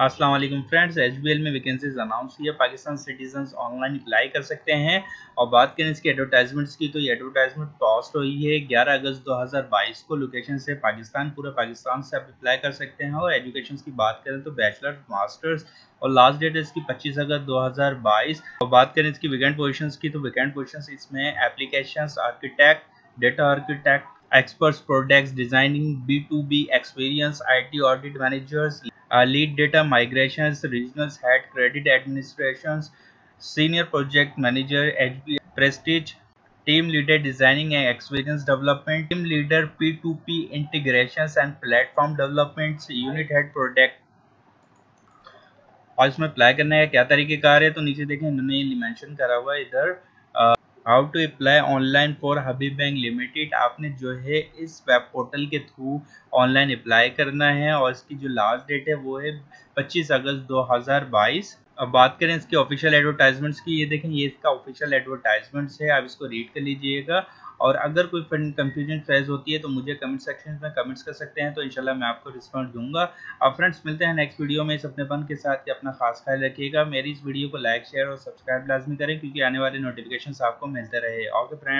अस्सलाम वालेकुम friends H में वैकेंसीज अनाउंस हुई है पाकिस्तान सिटीजन ऑनलाइन अप्लाई कर सकते हैं। और बात करें इसकी एडवर्टाइजमेंट्स की तो ये एडवर्टाइजमेंट पोस्ट हुई है। 11 अगस्त 2022 को लोकेशन से पाकिस्तान पूरे पाकिस्तान से आप अप्लाई कर सकते हैं। और एजुकेशन की बात करें तो बैचलर मास्टर्स और लास्ट डेट है इसकी 25 अगस्त 2022 और बात करें इसकी वैकेंट पोजिशन की तो वैकेंट पोजिशन इसमें application architect data architect experts products designing b2b experience it audit managers uh, lead data migrations, regional head, credit administrations, senior project manager, HB, prestige, team leader designing and experience development, team leader P2P integrations and platform developments, unit head product और इसमें apply करने का क्या तरीकेकार है तो नीचे देखें इन्होंने मेंशन करा हुआ है इधर how to apply online for Habib bank limited आपने जो है इस वेब पोर्टल के थ्रू ऑनलाइन अप्लाई करना है और इसकी जो लास्ट डेट है वो है 25 अगस्त 2022 अब बात करें इसके ऑफिशियल एडवर्टाइजमेंट्स की, ये देखें, ये इसका ऑफिशियल एडवर्टाइजमेंट्स है, आप इसको रीड कर लीजिएगा। और अगर कोई कंफ्यूजन फ़ेज़ होती है तो मुझे कमेंट सेक्शन में कमेंट्स कर सकते हैं तो इनशाला मैं आपको रिस्पॉन्स दूँगा। अब फ्रेंड्स मिलते हैं नेक्स्ट वीडियो में। इस अपने पन के साथ कि अपना खास ख्याल रखिएगा। मेरी इस वीडियो को लाइक शेयर और सब्सक्राइब लाजमी करें, क्योंकि आने वाले नोटिफिकेशन आपको मिलते रहे। Okay friends